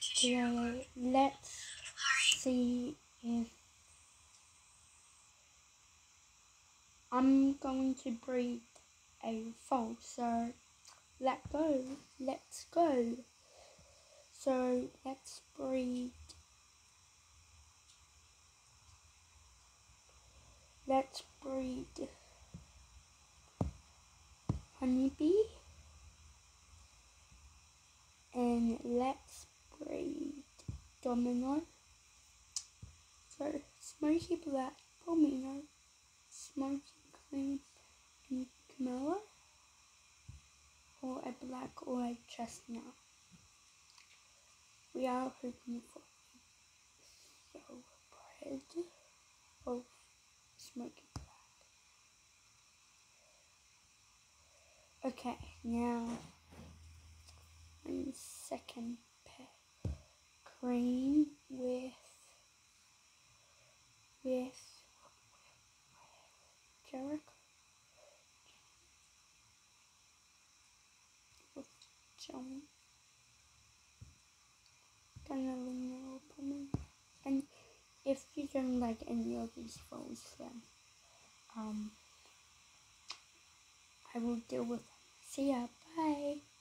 today. Let's see if I'm going to breathe a foal. So let go. Let's go. So let's breathe. Let's breathe. honeybee and breed domino. So smoky black, domino, smoky cream, and cremello, or a black or a chestnut. We are hoping for a bread of smoky black. Okay, now cream with with Jericho. With John. Know opening. And if you don't like any of these phones then um I will deal with them. See ya, bye.